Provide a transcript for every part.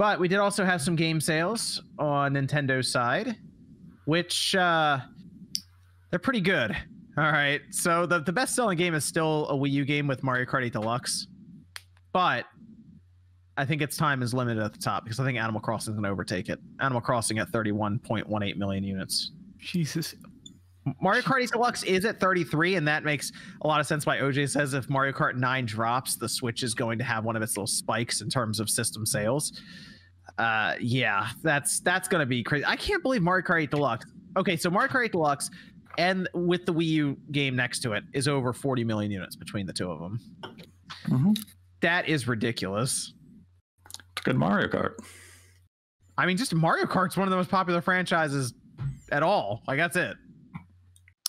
But we did also have some game sales on Nintendo's side, which uh, they're pretty good. All right. So the, the best selling game is still a Wii U game with Mario Kart 8 Deluxe. But I think its time is limited at the top because I think Animal Crossing is going to overtake it. Animal Crossing at 31.18 million units. Jesus. Mario Kart 8 Deluxe is at 33, and that makes a lot of sense. Why OJ says if Mario Kart 9 drops, the Switch is going to have one of its little spikes in terms of system sales. Uh, yeah, that's that's going to be crazy. I can't believe Mario Kart 8 Deluxe. Okay, so Mario Kart 8 Deluxe, and with the Wii U game next to it, is over 40 million units between the two of them. Mhm. That is ridiculous. It's Good Mario Kart. I mean, just Mario Kart's one of the most popular franchises at all. Like that's it.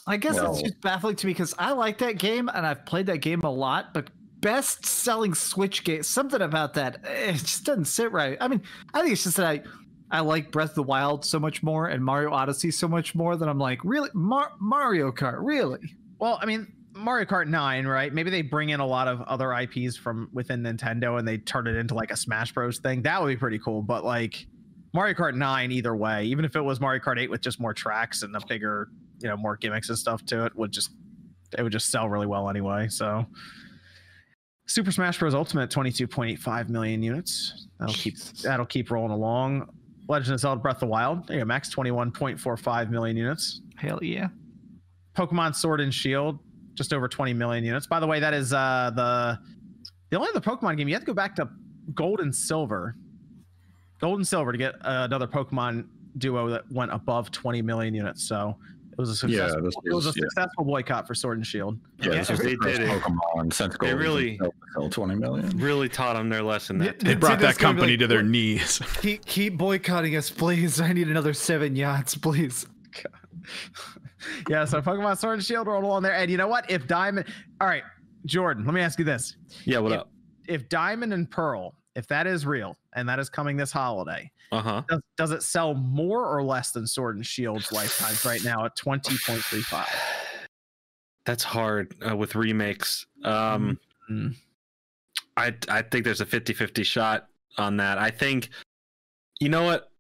I guess Well- it's just baffling to me because I like that game and I've played that game a lot, but best selling Switch game, something about that, eh, it just doesn't sit right. I mean, I think it's just that I, I like Breath of the Wild so much more and Mario Odyssey so much more that I'm like, really? Mar- Mario Kart, really? Well, I mean, Mario Kart 9, right? Maybe they bring in a lot of other IPs from within Nintendo and they turn it into like a Smash Bros thing. That would be pretty cool. But like Mario Kart 9, either way, even if it was Mario Kart 8 with just more tracks and a bigger, you know, more gimmicks and stuff to it, would just it would just sell really well anyway. So Super Smash Bros. Ultimate 22.85 million units. That'll keep that'll keep rolling along. Legend of Zelda Breath of the Wild. There you go, max 21.45 million units. Hell yeah. Pokemon Sword and Shield, just over 20 million units. By the way, that is uh, the the only other Pokemon game you have to go back to Gold and Silver. Gold and Silver to get uh, another Pokemon duo that went above 20 million units. So it was a Yeah, successful, this it was a was- yeah. successful boycott for Sword and Shield. Yeah, this Yeah, is the they first did it. Pokemon since Gold really- sell 20 million. Really taught them their lesson. That Yeah, They brought that company like, to their knees. Keep, keep boycotting us, please. I need another seven yachts, please. yeah, so Pokemon Sword and Shield rolled along there. And you know what? If Diamond, all right, Jordan, let me ask you this: yeah. What If- up? If Diamond and Pearl, if that is real and that is coming this holiday, Uh huh. does, does it sell more or less than Sword and Shield's lifetimes right now at 20.35? That's hard uh, with remakes. Um, Mhm. I I think there's a 50-50 shot on that. I think, you know what?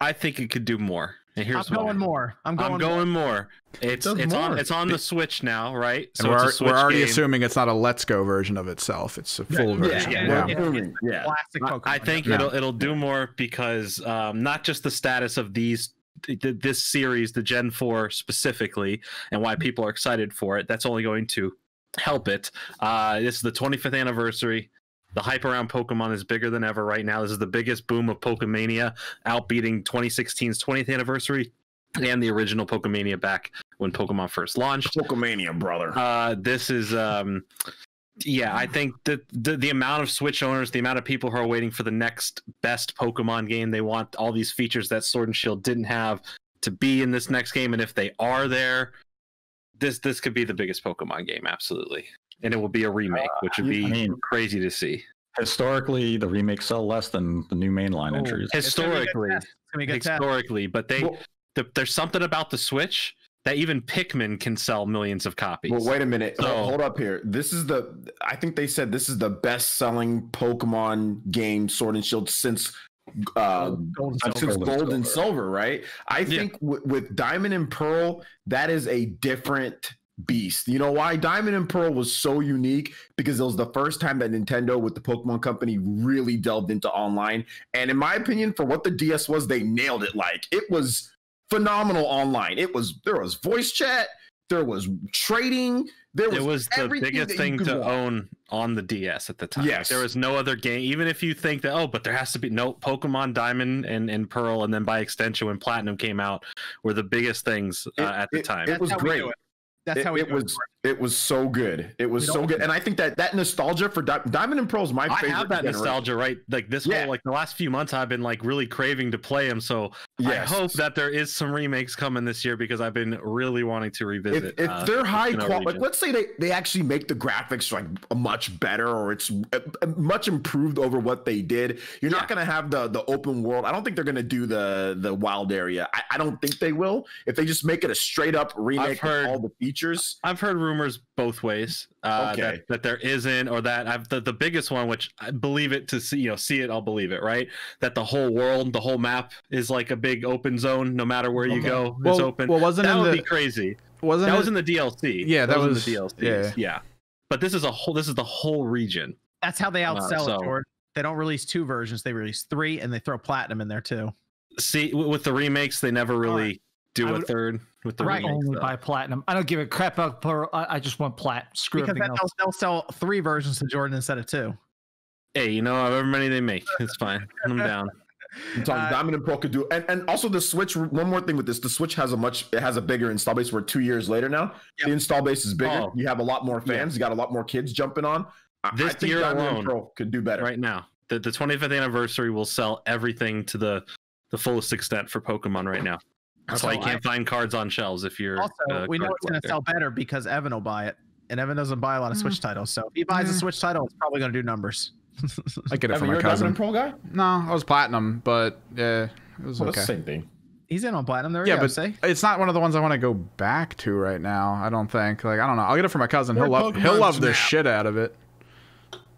I think it could do more. And here's I'm why. going more. I'm going, I'm going more. It's does it's on it's on the Switch now, right? and we're, it's a we're already game. assuming it's not a Let's Go version of itself. It's a full Yeah, version. yeah, Yeah. yeah. Yeah. Classic I- Pokemon. I think Yeah. it'll it'll do more because um, not just the status of these th- th- this series, the Gen Four specifically, and why people are excited for it. That's only going to help it. Uh, this is the 25th anniversary. The hype around Pokemon is bigger than ever right now. This is the biggest boom of Pokemania, outbeating 2016's 20th anniversary and the original Pokemania back when Pokemon first launched. Pokemania, brother. Uh, this is um, yeah. I think that the the amount of Switch owners, the amount of people who are waiting for the next best Pokemon game, they want all these features that Sword and Shield didn't have to be in this next game, and if they are there, this this could be the biggest Pokemon game, absolutely, and it will be a remake, which would I be mean- crazy to see. Historically, the remakes sell less than the new mainline Oh. entries. It's gonna be a good Historically, test. It's gonna be a good test. historically, but they Well- the, there's something about the Switch that even Pikmin can sell millions of copies. Well, wait a minute. Hold- So- hold up here. This is the. I think they said this is the best-selling Pokemon game, Sword and Shield, since uh, Gold and uh, Silver. since Gold and Silver. Silver, right? I Yeah. think with, with Diamond and Pearl, that is a different beast. You know why? Diamond and Pearl was so unique because it was the first time that Nintendo with the Pokemon Company really delved into online. And in my opinion, for what the DS was, they nailed it. Like it was phenomenal online. It was there was voice chat, there was trading, there was it was the biggest thing to want. own on the DS at the time. Yes. There was no other game, even if you think that, oh, but there has to be no Pokemon Diamond and, and Pearl, and then by extension, when Platinum came out, were the biggest things uh, It- at the it- time. it was great. It. That's it, how it do was it was so good. It was so good, and I think that that nostalgia for Di- Diamond and Pearl is my I favorite. have that generation. nostalgia, right? Like this Yeah. whole, like the last few months, I've been like really craving to play them. So Yes. I hope that there is some remakes coming this year because I've been really wanting to revisit. if, if uh, they're high quality, like let's say they, they actually make the graphics like much better or it's uh, uh, much improved over what they did, you're not gonna have the the open world. I don't think they're gonna do the the wild area. I, I don't think they will. If they just make it a straight up remake heard- of all the features, I've heard I rumors both ways. Uh, Okay. that, that there isn't, or that I've the, the biggest one, which I believe it to see, you know, see it, I'll believe it, right? That the whole world, the whole map is like a big open zone. No matter where you go, Well, it's open. well, wasn't that would the be crazy. wasn't that it, was in the DLC. Yeah, that Those was- in the DLC. yeah. Yeah. But this is a whole. This is the whole region. That's how they Uh, outsell so- it, Jordan. They don't release two versions; they release three, and they throw platinum in there too. See, with the remakes, they never really do I a would- third with the Right. Only though. buy platinum. I don't give a crap about pearl. I, I just want plat. Screw because everything else. They'll they'll sell three versions to Jordan instead of two. Hey, you know, however many they make, it's fine. I'm down. I'm telling you, Uh, Diamond and Pearl could do, and and also the Switch. One more thing with this, the Switch has a much, it has a bigger install base. We're two years later now. Yep. The install base is bigger. Oh. You have a lot more fans. You got a lot more kids jumping on. I- I This think year Diamond alone, and Pearl could do better. right now. The the 25th anniversary will sell everything to the the fullest extent for Pokemon right now. That's why you can't find cards on shelves if you're. Also, a we know it's going to sell better because Evan will buy it, and Evan doesn't buy a lot of Switch titles. So if he buys a Mm. Switch title, it's probably going to do numbers. I get it Evan, from you're my cousin. and Pearl guy. No, I was platinum, but yeah, it was Well, okay. the same thing. He's in on platinum. There we Yeah, but see? it's not one of the ones I want to go back to right now. I don't think. Like I don't know. I'll get it from my cousin. He'll love. Pokemon He'll love the shit out of it.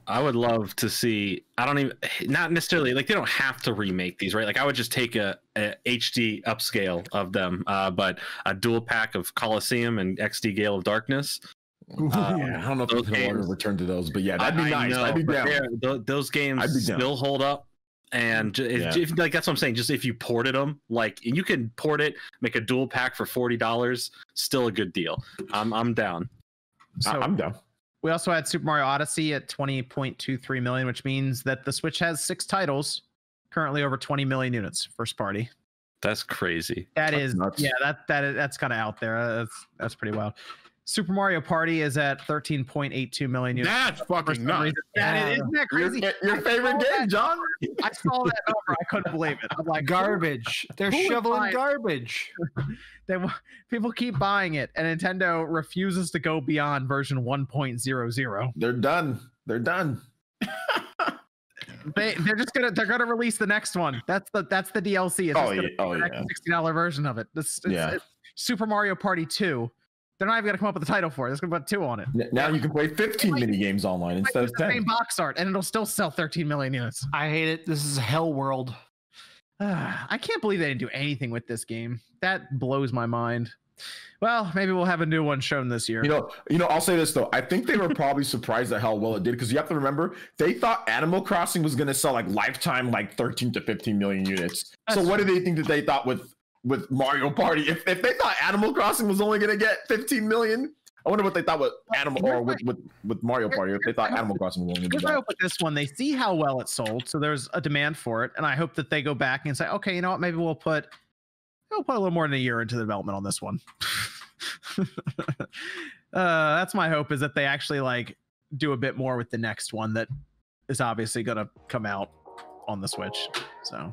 I would love to see. I don't even not necessarily like they don't have to remake these, right? Like I would just take a, a HD upscale of them, uh, but a dual pack of Colosseum and XD Gale of Darkness. Uh, yeah, I don't know if those we can games- return to those, but yeah, that'd be I- I nice. know, I'd be down. they're- those games I'd be down. still hold up. And ju- if, Yeah. if- like that's what I'm saying. Just if you ported them, like and you can port it, make a dual pack for forty dollars, still a good deal. I'm I'm down. So I'm down. We also had Super Mario Odyssey at 20.23 million, which means that the Switch has six titles, currently over 20 million units, first party. That's crazy. That That's is, nuts. yeah, that that is, that's kind of out there. That's that's pretty wild. Super Mario Party is at 13.82 million units. That's fucking nuts. reason. That is, isn't that crazy? your favorite game, John? I saw that number. I couldn't believe it. I'm like, garbage. They're shoveling garbage. They people keep buying it, and Nintendo refuses to go beyond version 1.00. They're done. They're done. They they're just gonna they're gonna release the next one. That's the that's the DLC. It's Oh, just yeah. be Oh, the next yeah. sixty dollar version of it. This it's, Yeah. it's Super Mario Party Two. They're not even gonna come up with a title for it. There's gonna put two on it. Now you can play 15 mini games online It's instead of the same box art, and it'll still sell 13 million units. I hate it. This is a hell world. I can't believe they didn't do anything with this game. That blows my mind. Well, maybe we'll have a new one shown this year. You know, you know. I'll say this though. I think they were probably surprised at how well it did because you have to remember they thought Animal Crossing was going to sell like lifetime like 13 to 15 million units. so That's what do they think that they thought with with Mario Party? If if they thought Animal Crossing was only going to get 15 million, I wonder what they thought with Animal or with with, with Mario Party. If they thought Animal Crossing was only going to do that. with this one. They see how well it sold, so there's a demand for it, and I hope that they go back and say, okay, you know what? Maybe we'll put we'll put a little more than a year into the development on this one. uh, that's my hope is that they actually like do a bit more with the next one that is obviously going to come out on the Switch. So